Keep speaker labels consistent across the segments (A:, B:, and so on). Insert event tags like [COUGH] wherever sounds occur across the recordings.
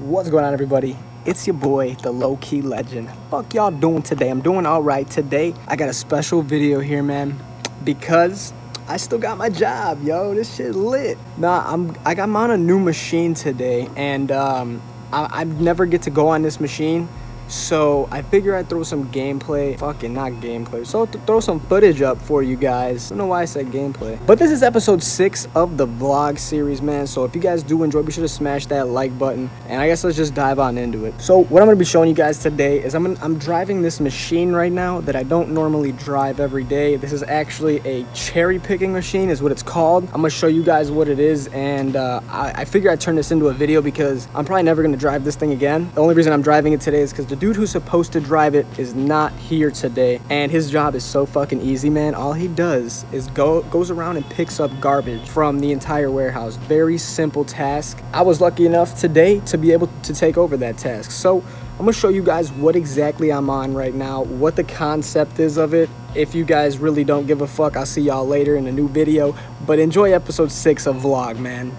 A: What's going on, everybody? It's your boy, the low key legend. Fuck y'all doing today? I'm doing all right today. I got a special video here, man, because I still got my job, yo. This shit lit. Nah, I'm I got on a new machine today, and um, I, I never get to go on this machine. So I figure I'd throw some gameplay, fucking not gameplay, so th throw some footage up for you guys. I don't know why I said gameplay. But this is episode six of the vlog series, man. So if you guys do enjoy, be sure to smash that like button. And I guess let's just dive on into it. So what I'm gonna be showing you guys today is I'm, gonna, I'm driving this machine right now that I don't normally drive every day. This is actually a cherry picking machine is what it's called. I'm gonna show you guys what it is. And uh, I, I figure I'd turn this into a video because I'm probably never gonna drive this thing again. The only reason I'm driving it today is because the dude who's supposed to drive it is not here today and his job is so fucking easy man. All he does is go goes around and picks up garbage from the entire warehouse. Very simple task. I was lucky enough today to be able to take over that task. So i'm gonna show you guys what exactly i'm on right now what the concept is of it. If you guys really don't give a fuck i'll see y'all later in a new video. But enjoy episode six of vlog man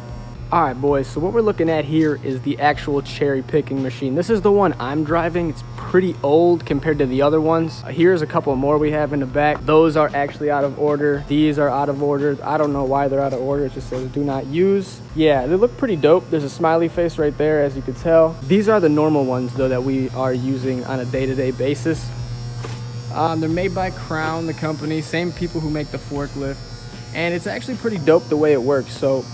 A: all right, boys, so what we're looking at here is the actual cherry picking machine. This is the one I'm driving. It's pretty old compared to the other ones. Uh, here's a couple more we have in the back. Those are actually out of order. These are out of order. I don't know why they're out of order. It just says do not use. Yeah, they look pretty dope. There's a smiley face right there, as you can tell. These are the normal ones, though, that we are using on a day-to-day -day basis. Um, they're made by Crown, the company, same people who make the forklift. And it's actually pretty dope the way it works. So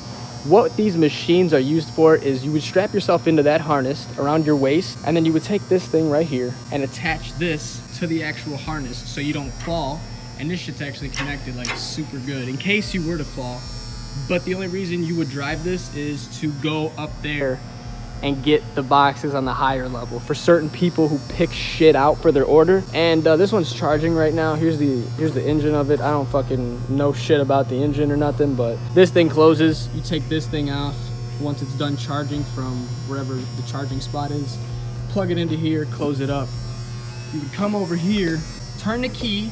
A: what these machines are used for is you would strap yourself into that harness around your waist and then you would take this thing right here and attach this to the actual harness so you don't fall. And this shit's actually connected like super good in case you were to fall. But the only reason you would drive this is to go up there and get the boxes on the higher level for certain people who pick shit out for their order. And uh, this one's charging right now. Here's the here's the engine of it. I don't fucking know shit about the engine or nothing, but this thing closes. You take this thing off once it's done charging from wherever the charging spot is. Plug it into here, close it up. You would come over here, turn the key,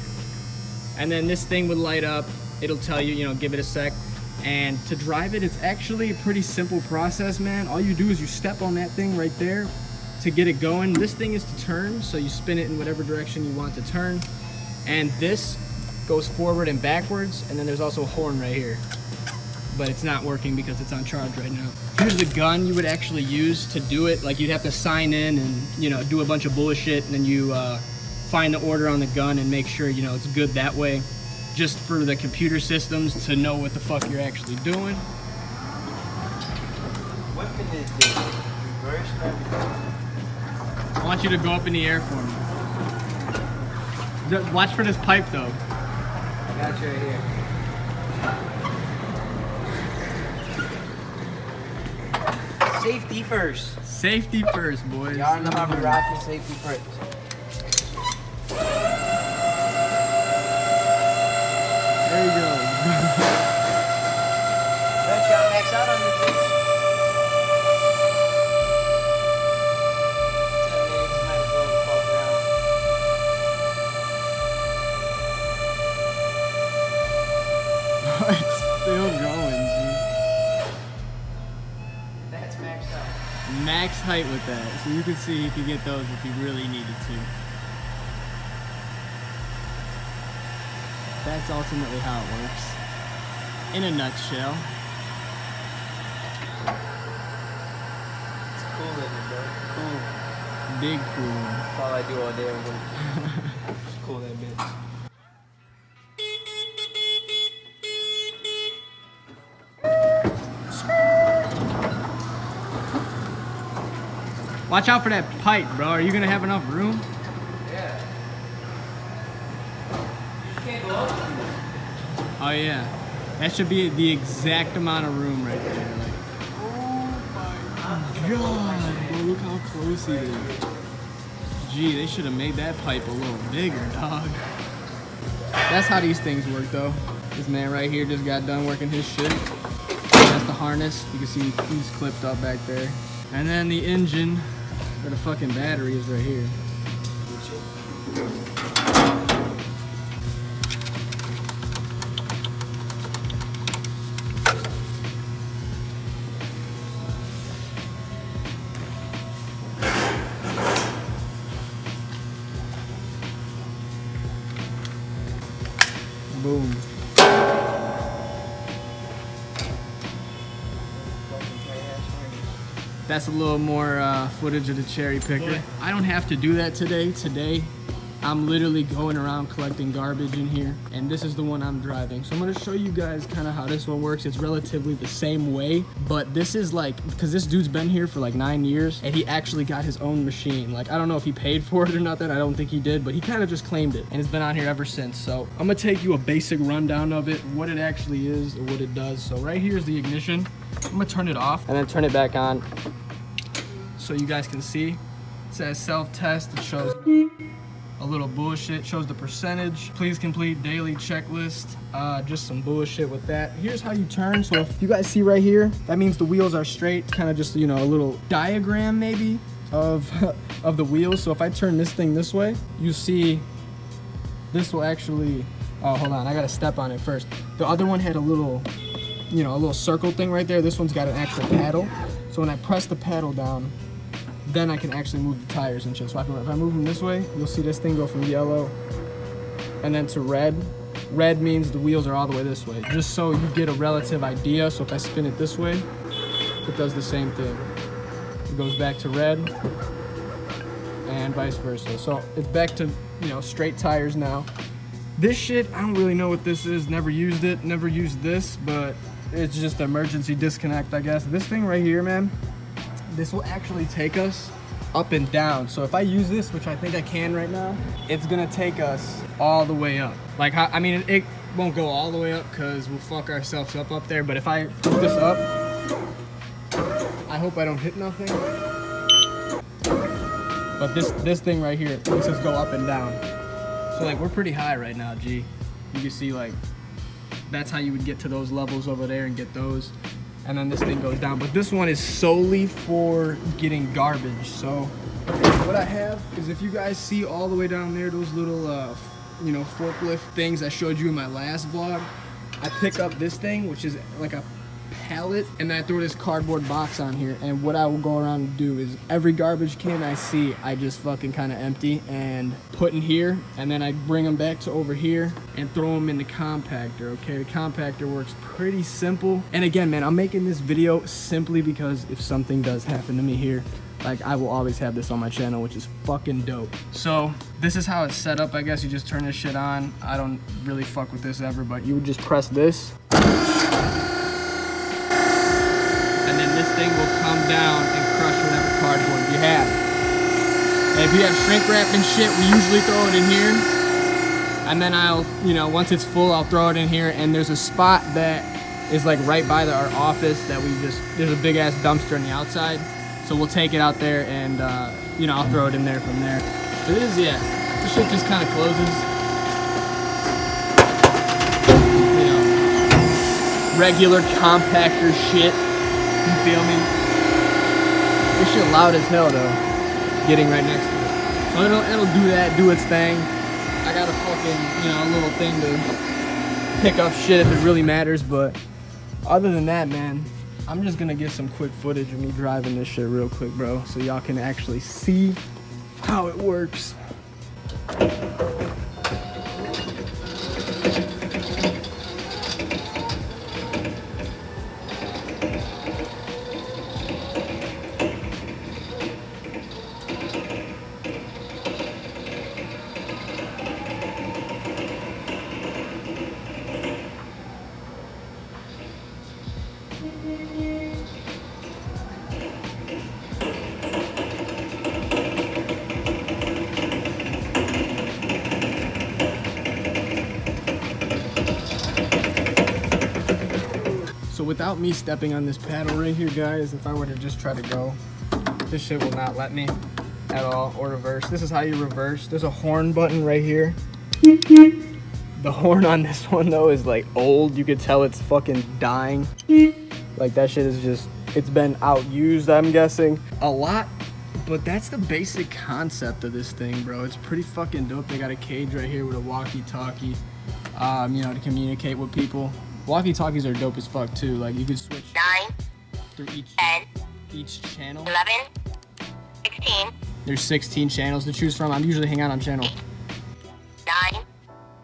A: and then this thing would light up. It'll tell you, you know, give it a sec and to drive it, it's actually a pretty simple process, man. All you do is you step on that thing right there to get it going. This thing is to turn, so you spin it in whatever direction you want to turn. And this goes forward and backwards, and then there's also a horn right here. But it's not working because it's on charge right now. Here's the gun you would actually use to do it. Like you'd have to sign in and, you know, do a bunch of bullshit, and then you uh, find the order on the gun and make sure, you know, it's good that way just for the computer systems to know what the fuck you're actually doing.
B: What can this do? Reverse
A: I want you to go up in the air for me. Watch for this pipe though.
B: I got you right here. Safety first.
A: Safety first, boys.
B: Y'all know how we rocking safety first.
A: There you go.
B: Max out on this bitch. Ten minutes, might as well fuck [LAUGHS] around.
A: it's still going, dude.
B: That's maxed out.
A: Max height with that. So you can see you can get those if you really needed to. That's ultimately how it works. In a nutshell.
B: It's cool in it, bro. Cool.
A: Big cool.
B: That's all I do all day. I'm cool that bitch.
A: Watch out for that pipe, bro. Are you gonna have enough room?
B: Yeah. You can't go up.
A: Oh yeah. That should be the exact amount of room right there. Like, oh my oh, god, bro, look how close he is. Gee, they should have made that pipe a little bigger, dog. That's how these things work though. This man right here just got done working his shit. That's the harness. You can see he's clipped up back there. And then the engine, where the fucking battery is right here. That's a little more uh, footage of the cherry picker. I don't have to do that today. Today, I'm literally going around collecting garbage in here and this is the one I'm driving. So I'm gonna show you guys kind of how this one works. It's relatively the same way, but this is like, cause this dude's been here for like nine years and he actually got his own machine. Like, I don't know if he paid [LAUGHS] for it or nothing. I don't think he did, but he kind of just claimed it and it's been on here ever since. So I'm gonna take you a basic rundown of it, what it actually is or what it does. So right here is the ignition. I'm gonna turn it off and then turn it back on so you guys can see. It says self-test, it shows a little bullshit, It shows the percentage. Please complete daily checklist. Uh, just some bullshit with that. Here's how you turn. So if you guys see right here, that means the wheels are straight. Kind of just, you know, a little diagram maybe of, [LAUGHS] of the wheels. So if I turn this thing this way, you see this will actually, oh, hold on. I got to step on it first. The other one had a little, you know, a little circle thing right there. This one's got an actual paddle. So when I press the paddle down, then I can actually move the tires and shit. So if I move them this way, you'll see this thing go from yellow and then to red. Red means the wheels are all the way this way, just so you get a relative idea. So if I spin it this way, it does the same thing. It goes back to red and vice versa. So it's back to, you know, straight tires now. This shit, I don't really know what this is. Never used it, never used this, but it's just emergency disconnect, I guess. This thing right here, man, this will actually take us up and down. So if I use this, which I think I can right now, it's gonna take us all the way up. Like, I mean, it won't go all the way up because we'll fuck ourselves up up there. But if I put this up, I hope I don't hit nothing. But this this thing right here makes us go up and down. So like, we're pretty high right now, G. You can see like, that's how you would get to those levels over there and get those and then this thing goes down. But this one is solely for getting garbage. So what I have is if you guys see all the way down there, those little, uh, you know, forklift things I showed you in my last vlog, I pick up this thing, which is like a pallet and then I throw this cardboard box on here and what I will go around and do is every garbage can I see I just fucking kind of empty and put in here and then I bring them back to over here and throw them in the compactor okay? The compactor works pretty simple. And again man I'm making this video simply because if something does happen to me here like I will always have this on my channel which is fucking dope. So this is how it's set up I guess. You just turn this shit on. I don't really fuck with this ever but you would just press this thing will come down and crush whatever cardboard you have. And if you have shrink wrap and shit, we usually throw it in here. And then I'll, you know, once it's full, I'll throw it in here. And there's a spot that is like right by the, our office that we just, there's a big ass dumpster on the outside. So we'll take it out there and, uh, you know, I'll throw it in there from there. So this is, yeah, this shit just kind of closes. You know, regular compactor shit. You feel me? This shit loud as hell though. Getting right next to it. So it'll, it'll do that, do its thing. I got a fucking, you know, a little thing to pick up shit if it really matters, but other than that, man, I'm just gonna get some quick footage of me driving this shit real quick, bro, so y'all can actually see how it works. Without me stepping on this paddle right here, guys, if I were to just try to go, this shit will not let me at all, or reverse. This is how you reverse. There's a horn button right here. The horn on this one though is like old. You could tell it's fucking dying. Like that shit is just, it's been outused, I'm guessing. A lot, but that's the basic concept of this thing, bro. It's pretty fucking dope. They got a cage right here with a walkie-talkie, um, you know, to communicate with people. Walkie-talkies are dope as fuck too. Like you can switch
C: nine,
A: through each
C: 10,
A: each channel.
C: 11, 16,
A: There's 16 channels to choose from. I'm usually hang out on channel.
C: 9,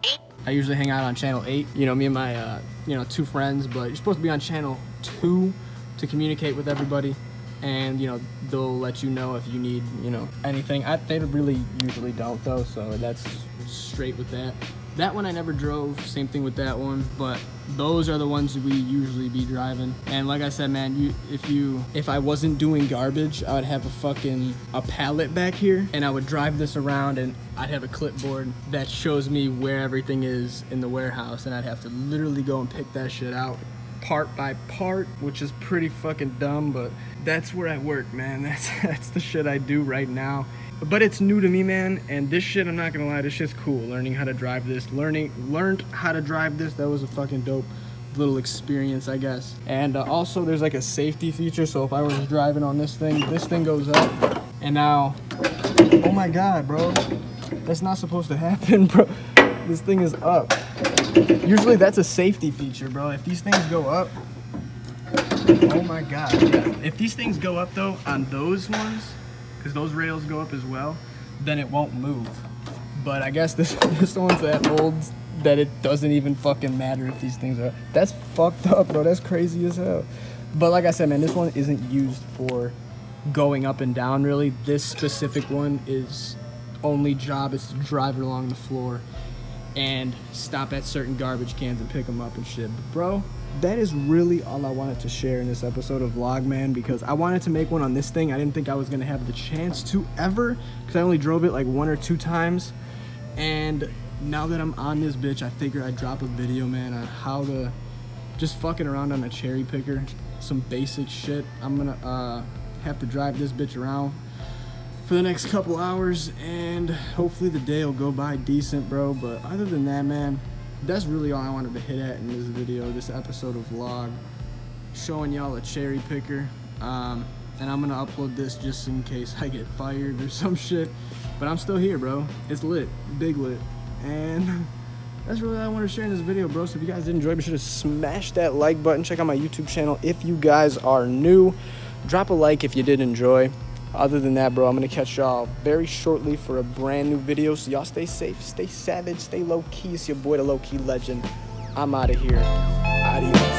C: 8,
A: I usually hang out on channel eight. You know, me and my uh, you know two friends, but you're supposed to be on channel two to communicate with everybody. and you know they'll let you know if you need you know anything. I, they really usually don't though, so that's straight with that. That one I never drove. Same thing with that one, but those are the ones we usually be driving. And like I said, man, you if you if I wasn't doing garbage, I would have a fucking a pallet back here, and I would drive this around, and I'd have a clipboard that shows me where everything is in the warehouse, and I'd have to literally go and pick that shit out part by part, which is pretty fucking dumb, but that's where I work, man. [LAUGHS] That's that's the shit I do right now but it's new to me man and this shit i'm not gonna lie this shit's cool. Learning how to drive this learning learned how to drive this that was a fucking dope little experience i guess. And uh, also there's like a safety feature so if i was driving on this thing this thing goes up and now oh my god bro that's not supposed to happen [LAUGHS] bro. This thing is up. Usually that's a safety feature bro. If these things go up oh my god. Yeah. if these things go up though on those ones because those rails go up as well, then it won't move. But I guess this [LAUGHS] this one's that old that it doesn't even fucking matter if these things are. That's fucked up, bro. That's crazy as hell. But like I said, man, this one isn't used for going up and down really. This specific one is only job is to drive it along the floor and stop at certain garbage cans and pick them up and shit. But bro, that is really all I wanted to share in this episode of Vlogman because I wanted to make one on this thing. I didn't think I was gonna have the chance to ever because I only drove it like one or two times. And now that I'm on this bitch, I figure I'd drop a video, man, on how to just fucking around on a cherry picker. Some basic shit. I'm gonna uh, have to drive this bitch around for the next couple hours and hopefully the day will go by decent, bro. But other than that, man, that's really all I wanted to hit at in this video, this episode of vlog, showing y'all a cherry picker. Um, and I'm gonna upload this just in case I get fired or [LAUGHS] some shit. But I'm still here, bro. It's lit, big lit. And [LAUGHS] that's really all I wanted to share in this video, bro. So if you guys did enjoy, be sure to smash that like button. Check out my YouTube channel if you guys are new. Drop a like if you did enjoy. Other than that, bro, I'm going to catch y'all very shortly for a brand new video. So y'all stay safe, stay savage, stay low key. It's your boy, the low key legend. I'm out of here. Adios.